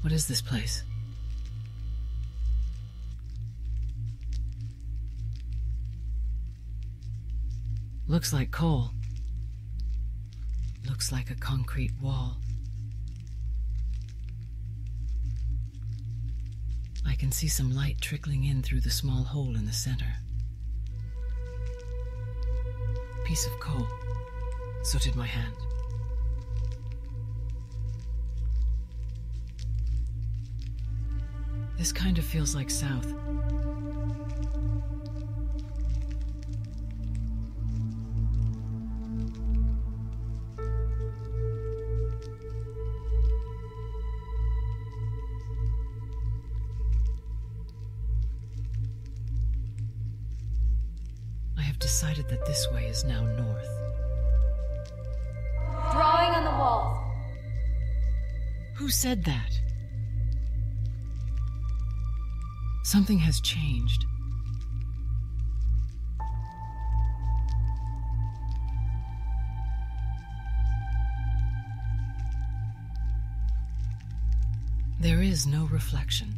What is this place? Looks like coal. Looks like a concrete wall. I can see some light trickling in through the small hole in the center. Piece of coal. Sooted my hand. This kind of feels like south. I have decided that this way is now north. Drawing on the walls. Who said that? Something has changed. There is no reflection.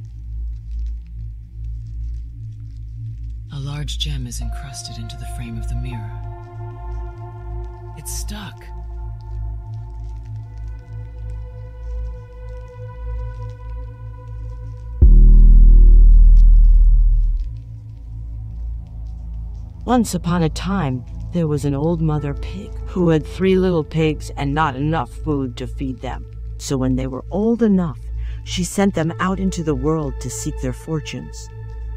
A large gem is encrusted into the frame of the mirror. It's stuck. Once upon a time, there was an old mother pig who had three little pigs and not enough food to feed them. So when they were old enough, she sent them out into the world to seek their fortunes.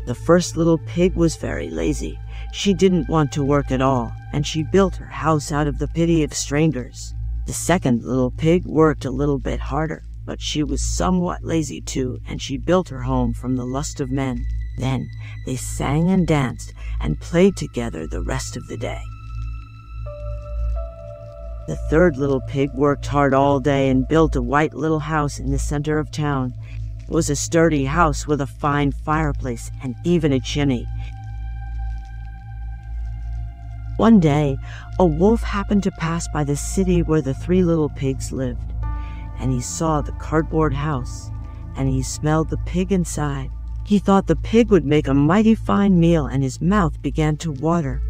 The first little pig was very lazy. She didn't want to work at all, and she built her house out of the pity of strangers. The second little pig worked a little bit harder, but she was somewhat lazy too, and she built her home from the lust of men. Then they sang and danced and played together the rest of the day. The third little pig worked hard all day and built a white little house in the center of town. It was a sturdy house with a fine fireplace and even a chimney. One day, a wolf happened to pass by the city where the three little pigs lived, and he saw the cardboard house, and he smelled the pig inside. He thought the pig would make a mighty fine meal, and his mouth began to water.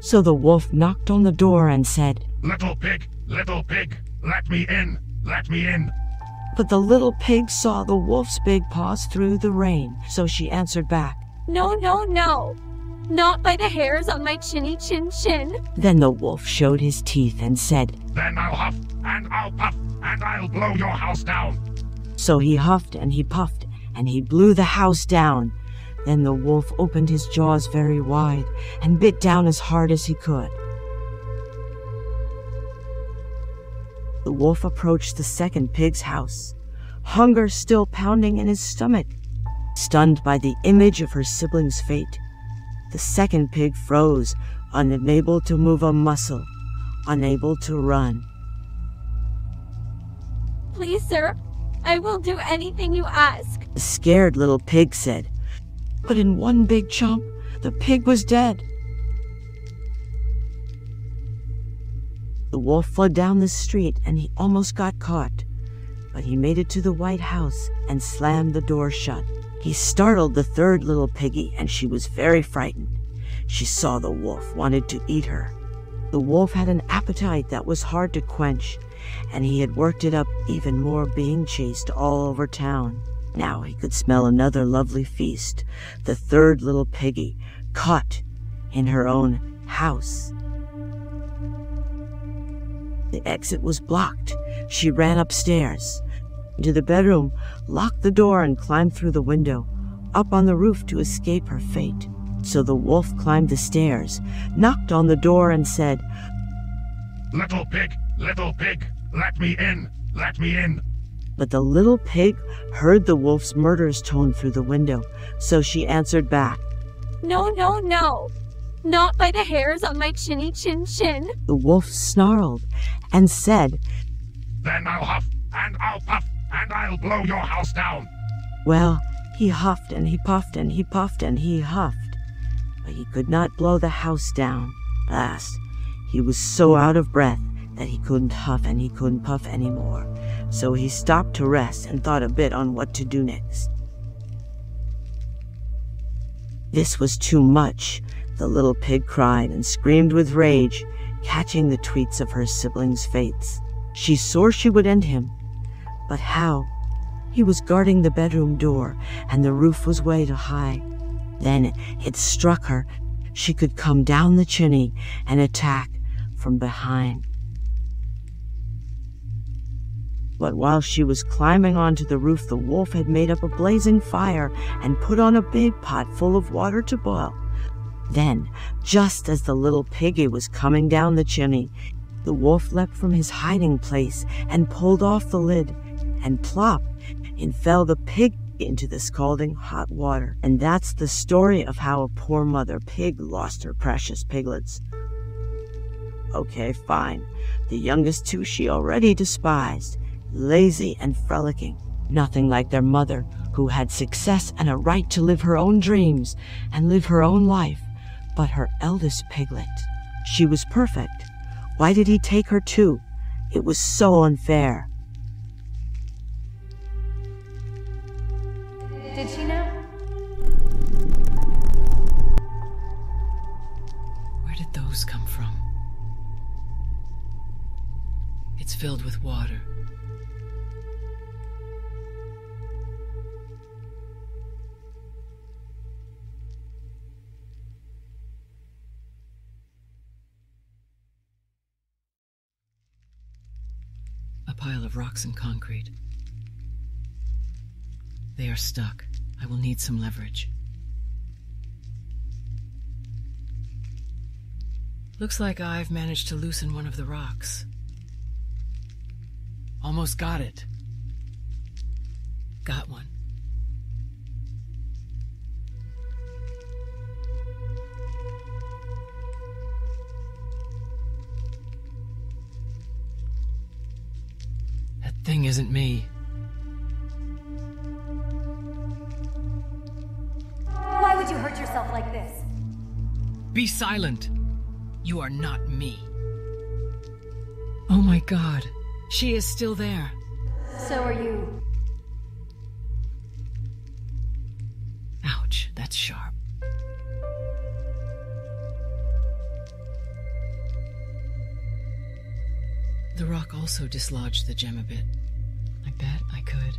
So the wolf knocked on the door and said, Little pig, little pig, let me in, let me in. But the little pig saw the wolf's big paws through the rain, so she answered back. No, no, no. Not by the hairs on my chinny chin chin. Then the wolf showed his teeth and said, Then I'll huff, and I'll puff, and I'll blow your house down. So he huffed and he puffed, and he blew the house down. Then the wolf opened his jaws very wide and bit down as hard as he could. The wolf approached the second pig's house, hunger still pounding in his stomach. Stunned by the image of her sibling's fate, the second pig froze, unable to move a muscle, unable to run. Please, sir, I will do anything you ask. The scared little pig said, but in one big chomp, the pig was dead. The wolf fled down the street and he almost got caught, but he made it to the White House and slammed the door shut. He startled the third little piggy and she was very frightened. She saw the wolf wanted to eat her. The wolf had an appetite that was hard to quench, and he had worked it up even more being chased all over town. Now he could smell another lovely feast, the third little piggy, caught in her own house. The exit was blocked. She ran upstairs into the bedroom, locked the door, and climbed through the window, up on the roof to escape her fate. So the wolf climbed the stairs, knocked on the door, and said, Little pig, little pig, let me in, let me in. But the little pig heard the wolf's murderous tone through the window, so she answered back. No, no, no. Not by the hairs on my chinny chin chin. The wolf snarled and said, Then I'll huff, and I'll puff, and I'll blow your house down. Well, he huffed and he puffed and he puffed and he huffed, but he could not blow the house down. Last, he was so out of breath that he couldn't huff and he couldn't puff anymore, so he stopped to rest and thought a bit on what to do next. This was too much, the little pig cried and screamed with rage, catching the tweets of her siblings' fates. She swore she would end him. But how? He was guarding the bedroom door, and the roof was way too high. Then it struck her she could come down the chimney and attack from behind. But while she was climbing onto the roof, the wolf had made up a blazing fire and put on a big pot full of water to boil. Then, just as the little piggy was coming down the chimney, the wolf leapt from his hiding place and pulled off the lid, and plop, in fell the pig into the scalding hot water. And that's the story of how a poor mother pig lost her precious piglets. Okay, fine. The youngest two she already despised, lazy and frolicking, nothing like their mother, who had success and a right to live her own dreams and live her own life. But her eldest piglet, she was perfect. Why did he take her too? It was so unfair. Water. A pile of rocks and concrete. They are stuck. I will need some leverage. Looks like I've managed to loosen one of the rocks. Almost got it. Got one. That thing isn't me. Why would you hurt yourself like this? Be silent. You are not me. Oh my god. She is still there. So are you. Ouch, that's sharp. The rock also dislodged the gem a bit. I bet I could.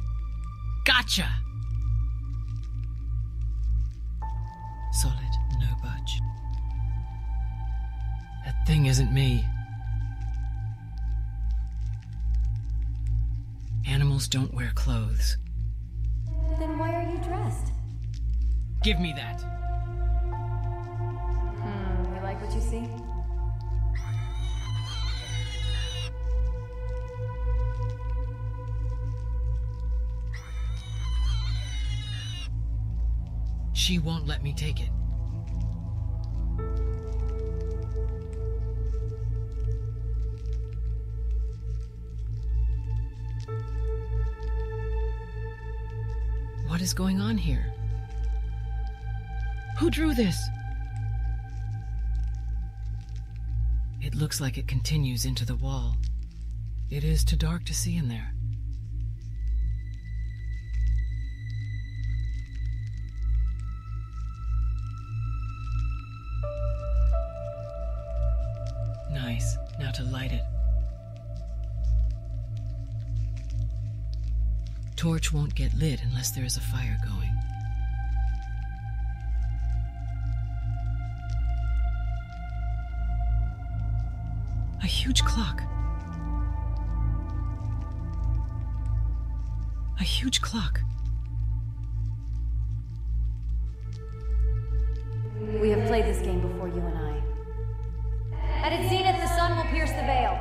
Gotcha! Solid, no budge. That thing isn't me. Animals don't wear clothes. Then why are you dressed? Give me that. Hmm, you like what you see? She won't let me take it. What is going on here? Who drew this? It looks like it continues into the wall. It is too dark to see in there. Torch won't get lit unless there is a fire going. A huge clock. A huge clock. We have played this game before, you and I. At its zenith, the sun will pierce the veil.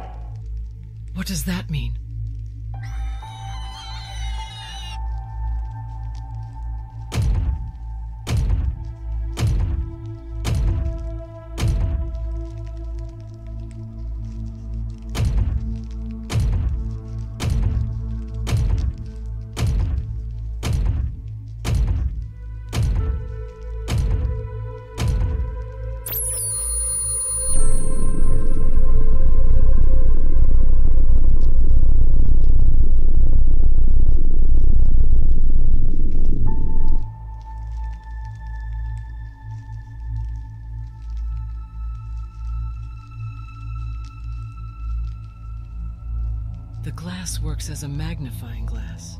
What does that mean? The glass works as a magnifying glass.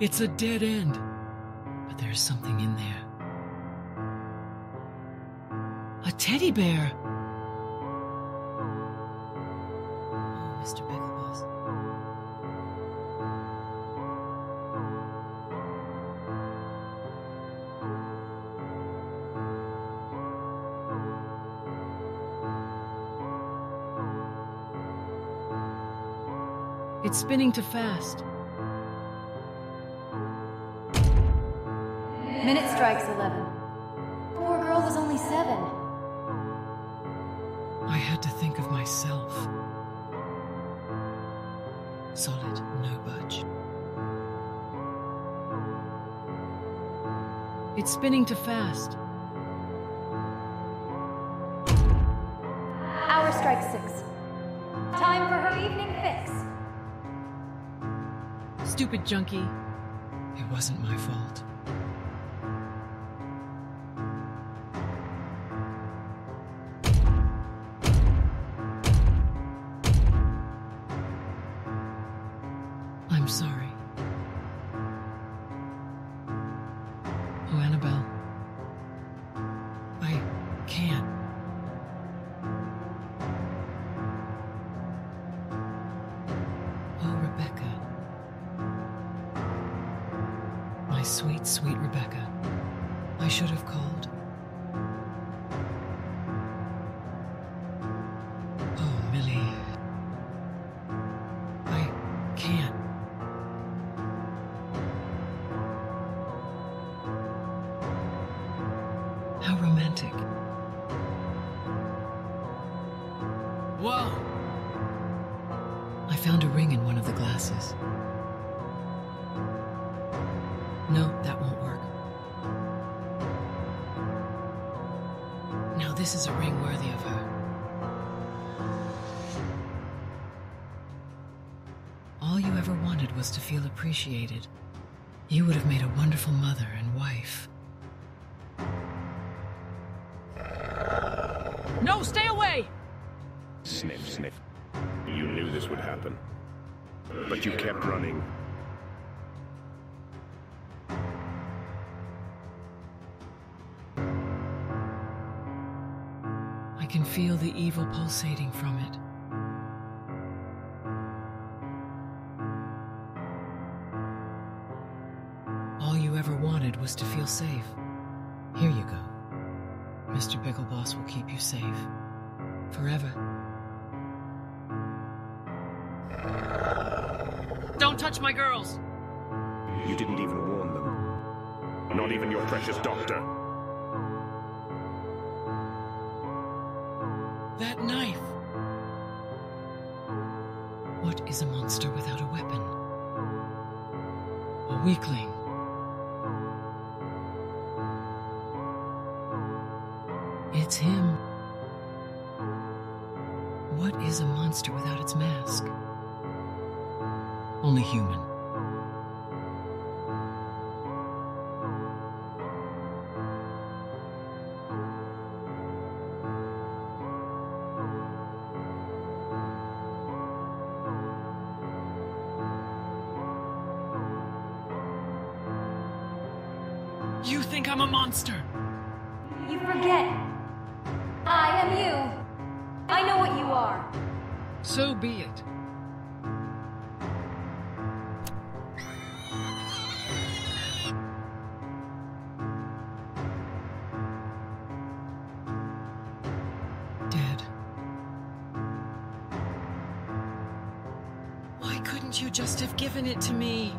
It's a dead end. But there's something in there. A teddy bear. Oh, Mr. It's spinning too fast. Minute strikes 11. Poor girl was only seven. I had to think of myself. Solid, no budge. It's spinning too fast. Hour strikes six. Time for her evening fix. Stupid junkie. It wasn't my fault. I'm sorry. Oh, Annabelle. I can't. Oh, Rebecca. My sweet, sweet Rebecca. I should have called. Romantic. Whoa! I found a ring in one of the glasses. No, that won't work. Now, this is a ring worthy of her. All you ever wanted was to feel appreciated. You would have made a wonderful mother No, stay away! Sniff, sniff. You knew this would happen. But you kept running. I can feel the evil pulsating from it. All you ever wanted was to feel safe. Here you go. Mr. Biggleboss will keep you safe. Forever. Don't touch my girls! You didn't even warn them. Not even your precious doctor. Only human. You think I'm a monster? You just have given it to me?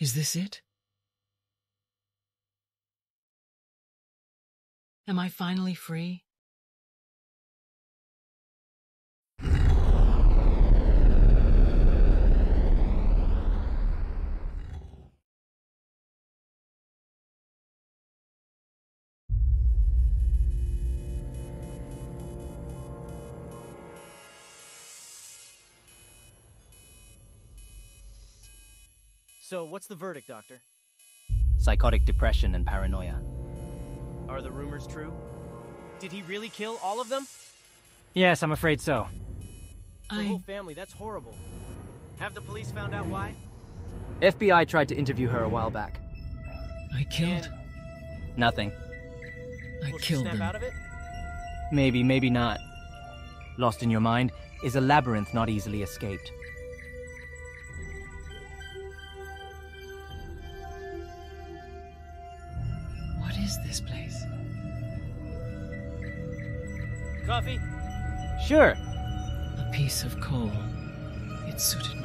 Is this it? Am I finally free? So, what's the verdict, Doctor? Psychotic depression and paranoia. Are the rumors true? Did he really kill all of them? Yes, I'm afraid so. The I. whole family, that's horrible. Have the police found out why? FBI tried to interview her a while back. I killed. Nothing. I Will killed snap them. out of it? Maybe, maybe not. Lost in Your Mind is a labyrinth not easily escaped. Sure. A piece of coal. It suited